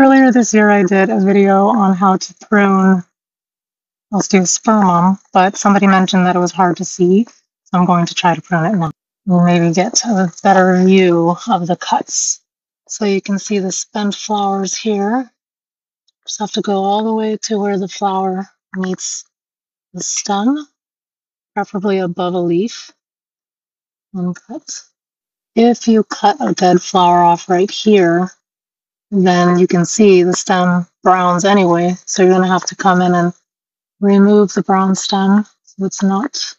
Earlier this year, I did a video on how to prune Osteospermum, but somebody mentioned that it was hard to see, so I'm going to try to prune it now. We'll maybe get a better view of the cuts. So you can see the spent flowers here. Just have to go all the way to where the flower meets the stem, preferably above a leaf, and cut. If you cut a dead flower off right here, then you can see the stem browns anyway. So you're going to have to come in and remove the brown stem so it's not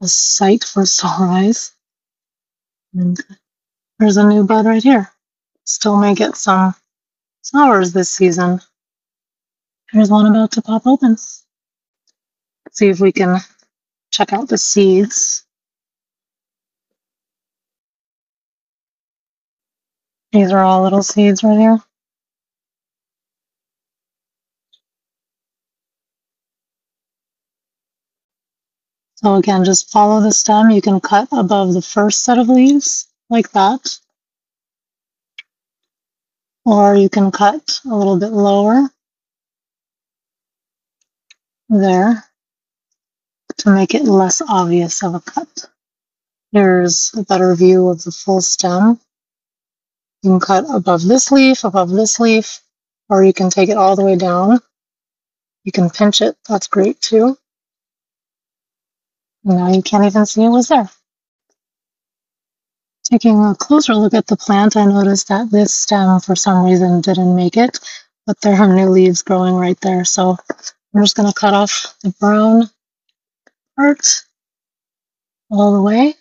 a sight for eyes. And there's a new bud right here. Still may get some flowers this season. There's one about to pop open. See if we can check out the seeds. These are all little seeds right here. So again, just follow the stem. You can cut above the first set of leaves like that. Or you can cut a little bit lower there to make it less obvious of a cut. Here's a better view of the full stem. You can cut above this leaf, above this leaf, or you can take it all the way down. You can pinch it, that's great too. Now you can't even see it was there. Taking a closer look at the plant, I noticed that this stem for some reason didn't make it, but there are new leaves growing right there. So I'm just going to cut off the brown part all the way.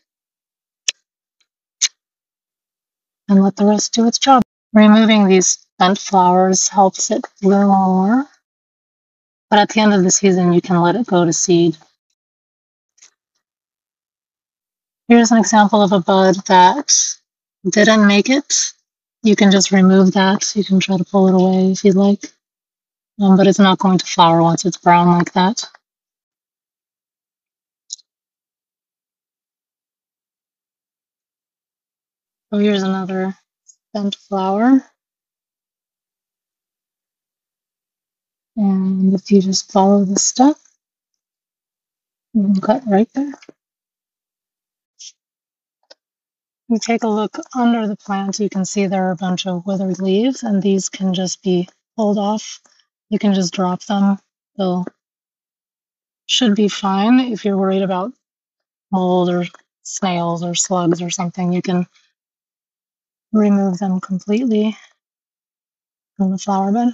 And let the rest do its job. Removing these bent flowers helps it bloom more, but at the end of the season, you can let it go to seed. Here's an example of a bud that didn't make it. You can just remove that. You can try to pull it away if you'd like, um, but it's not going to flower once it's brown like that. Oh, here's another bent flower. And if you just follow the step, you can cut right there. You take a look under the plant, you can see there are a bunch of withered leaves, and these can just be pulled off. You can just drop them. They'll should be fine. If you're worried about mold or snails or slugs or something, you can remove them completely from the flower bed.